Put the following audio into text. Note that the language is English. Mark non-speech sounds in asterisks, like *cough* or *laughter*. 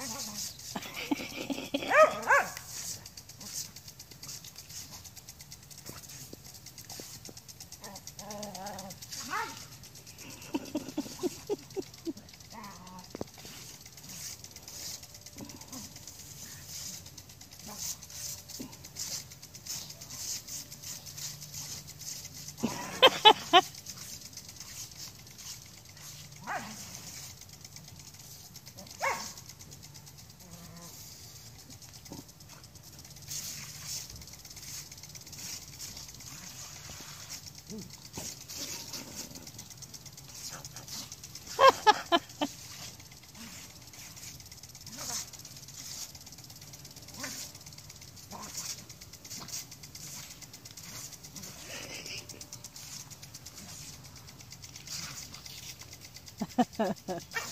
All right. *laughs* Ha ha ha.